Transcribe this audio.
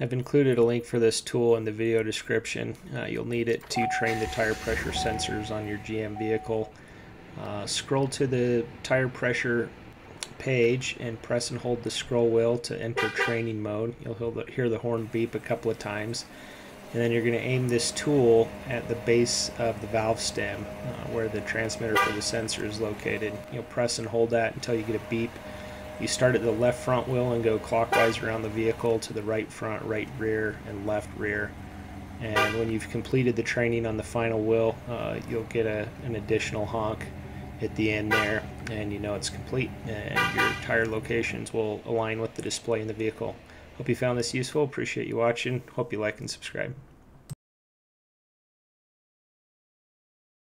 I've included a link for this tool in the video description. Uh, you'll need it to train the tire pressure sensors on your GM vehicle. Uh, scroll to the tire pressure page and press and hold the scroll wheel to enter training mode. You'll hear the horn beep a couple of times. And then you're going to aim this tool at the base of the valve stem uh, where the transmitter for the sensor is located. You'll press and hold that until you get a beep. You start at the left front wheel and go clockwise around the vehicle to the right front, right rear, and left rear. And when you've completed the training on the final wheel, uh, you'll get a, an additional honk at the end there and you know it's complete and your tire locations will align with the display in the vehicle. Hope you found this useful. Appreciate you watching. Hope you like and subscribe.